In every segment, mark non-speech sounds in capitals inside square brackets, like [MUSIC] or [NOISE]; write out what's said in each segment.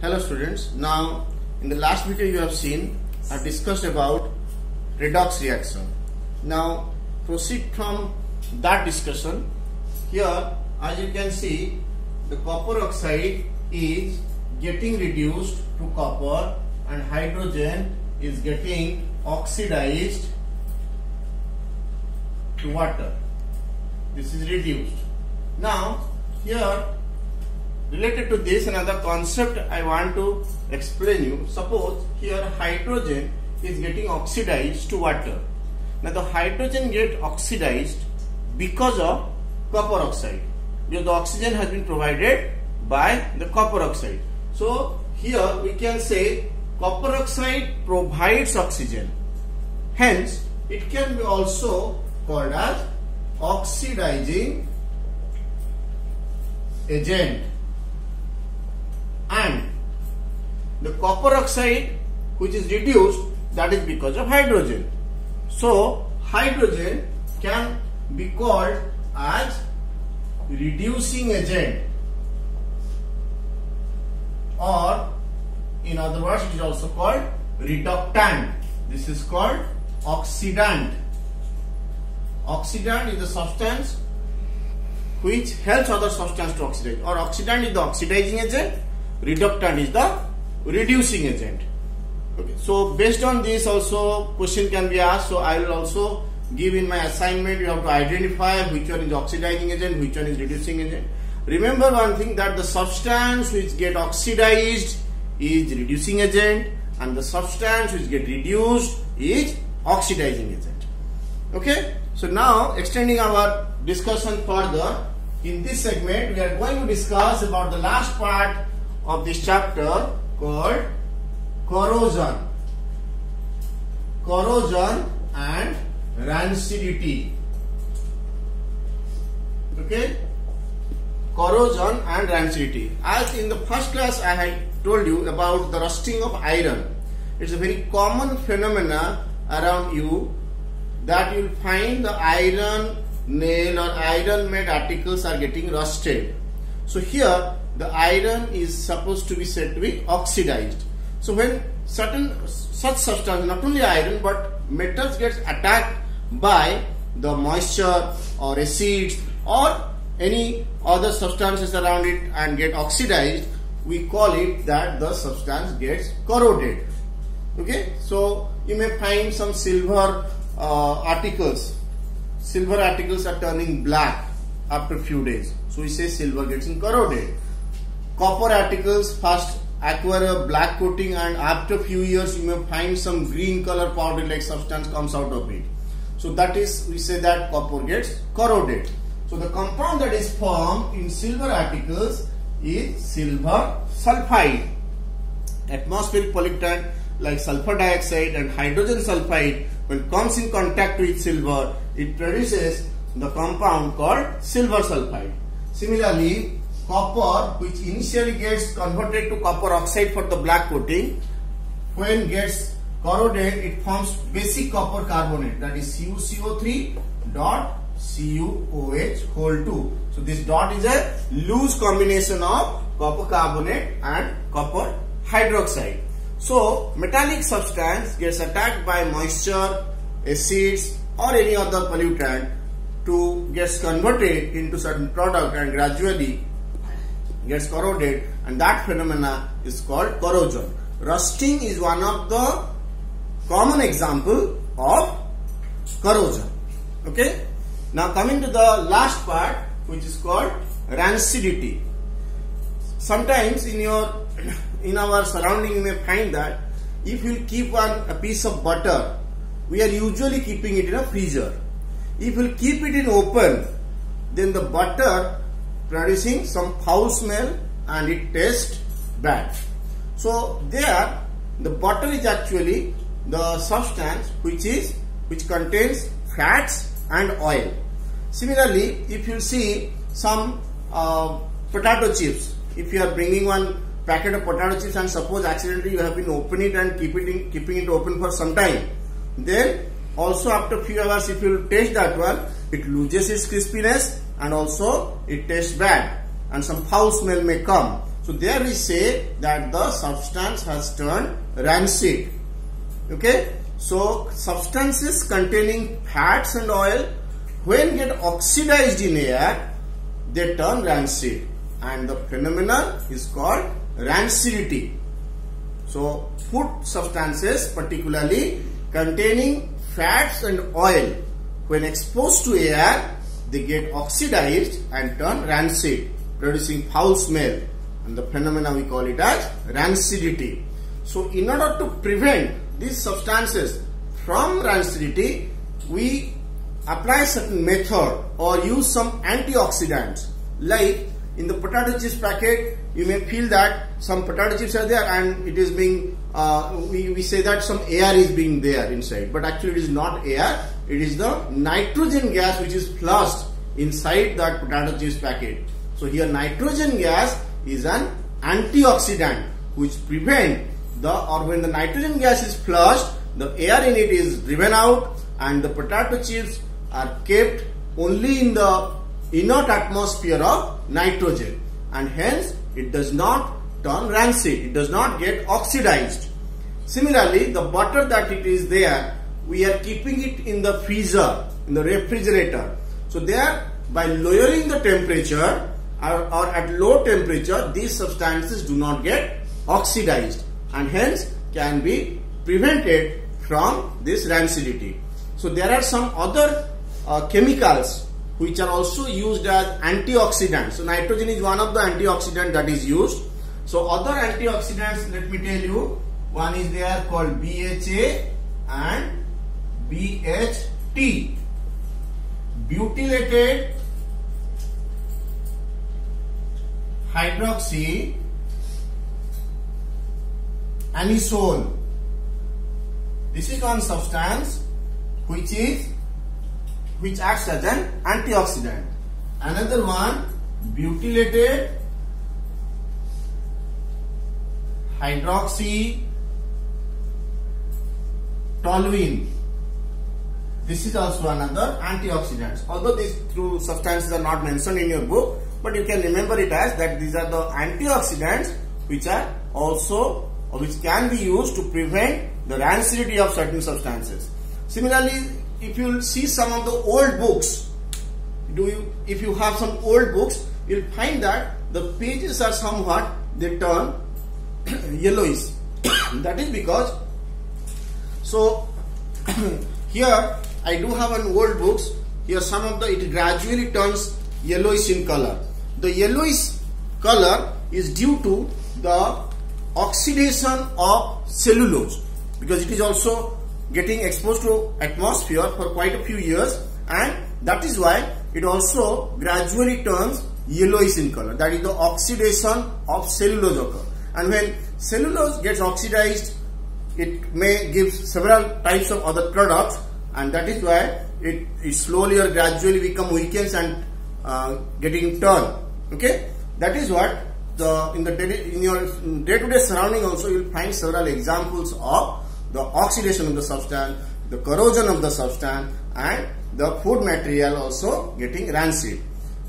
Hello students. Now in the last video you have seen I discussed about redox reaction. Now proceed from that discussion. Here as you can see the copper oxide is getting reduced to copper and hydrogen is getting oxidized to water. This is reduced. Now here related to this another concept I want to explain you. Suppose here hydrogen is getting oxidized to water. Now the hydrogen get oxidized because of copper oxide. Because the oxygen has been provided by the copper oxide. So here we can say copper oxide provides oxygen. Hence it can be also called as oxidizing agent and the copper oxide which is reduced that is because of hydrogen. So hydrogen can be called as reducing agent or in other words it is also called reductant. This is called oxidant. Oxidant is the substance which helps other substance to oxidize or oxidant is the oxidizing agent reductant is the reducing agent. Okay so based on this also question can be asked so i will also give in my assignment you have to identify which one is oxidizing agent which one is reducing agent. Remember one thing that the substance which get oxidized is reducing agent and the substance which get reduced is oxidizing agent. Okay so now extending our discussion further in this segment we are going to discuss about the last part of this chapter called corrosion. Corrosion and rancidity. Okay? Corrosion and rancidity. As in the first class i had told you about the rusting of iron. It's a very common phenomena around you that you'll find the iron nail or iron made articles are getting rusted. So here the iron is supposed to be said to be oxidized. So when certain such substance, not only iron but metals gets attacked by the moisture or acids or any other substances around it and get oxidized, we call it that the substance gets corroded. Okay, so you may find some silver uh, articles. Silver articles are turning black after a few days. So we say silver gets corroded copper articles first acquire a black coating and after a few years you may find some green color powder like substance comes out of it. So that is we say that copper gets corroded. So the compound that is formed in silver articles is silver sulfide. Atmospheric pollutant like sulfur dioxide and hydrogen sulfide when comes in contact with silver it produces the compound called silver sulfide. Similarly copper which initially gets converted to copper oxide for the black coating when gets corroded it forms basic copper carbonate that is CuCO3 dot CuOH whole 2. So this dot is a loose combination of copper carbonate and copper hydroxide. So metallic substance gets attacked by moisture, acids or any other pollutant to gets converted into certain product and gradually gets corroded and that phenomena is called corrosion. Rusting is one of the common example of corrosion. Okay. Now coming to the last part which is called rancidity. Sometimes in your [COUGHS] in our surrounding you may find that if you keep one a piece of butter we are usually keeping it in a freezer. If you keep it in open then the butter producing some foul smell and it tastes bad. So there the butter is actually the substance which is which contains fats and oil. Similarly, if you see some uh, potato chips, if you are bringing one packet of potato chips and suppose accidentally you have been opening it and keep it in, keeping it open for some time, then also after few hours if you taste that one, it loses its crispiness and also it tastes bad and some foul smell may come. So there we say that the substance has turned rancid. Okay. So substances containing fats and oil when get oxidized in air they turn rancid and the phenomenon is called rancidity. So food substances particularly containing fats and oil when exposed to air they get oxidized and turn rancid producing foul smell and the phenomena we call it as rancidity. So in order to prevent these substances from rancidity we apply certain method or use some antioxidants like in the potato chips packet you may feel that some potato chips are there and it is being uh, we, we say that some air is being there inside but actually it is not air. It is the nitrogen gas which is flushed inside that potato chips packet. So here nitrogen gas is an antioxidant which prevent the or when the nitrogen gas is flushed the air in it is driven out and the potato chips are kept only in the inert atmosphere of nitrogen. And hence it does not turn rancid, it does not get oxidized. Similarly, the butter that it is there, we are keeping it in the freezer, in the refrigerator. So there, by lowering the temperature or, or at low temperature, these substances do not get oxidized and hence can be prevented from this rancidity. So there are some other uh, chemicals which are also used as antioxidants. So nitrogen is one of the antioxidant that is used. So other antioxidants, let me tell you, one is there called BHA and BHT. Butylated hydroxy anisole. This is one substance which is which acts as an antioxidant. Another one butylated hydroxy toluene. This is also another antioxidant. Although these two substances are not mentioned in your book, but you can remember it as that these are the antioxidants which are also which can be used to prevent the rancidity of certain substances. Similarly, if you see some of the old books, do you if you have some old books, you'll find that the pages are somewhat they turn [COUGHS] yellowish. [COUGHS] that is because so [COUGHS] here I do have an old books. Here some of the it gradually turns yellowish in color. The yellowish color is due to the oxidation of cellulose because it is also getting exposed to atmosphere for quite a few years and that is why it also gradually turns yellowish in color. That is the oxidation of cellulose occur. And when cellulose gets oxidized, it may give several types of other products and that is why it, slowly or gradually become weakens and uh, getting turned. Okay, that is what the in the in your day-to-day -day surrounding also you will find several examples of the oxidation of the substance, the corrosion of the substance and the food material also getting rancid.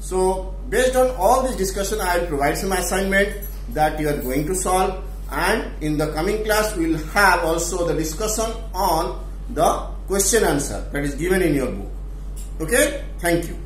So based on all this discussion I will provide some assignment that you are going to solve and in the coming class we will have also the discussion on the question answer that is given in your book. Okay, thank you.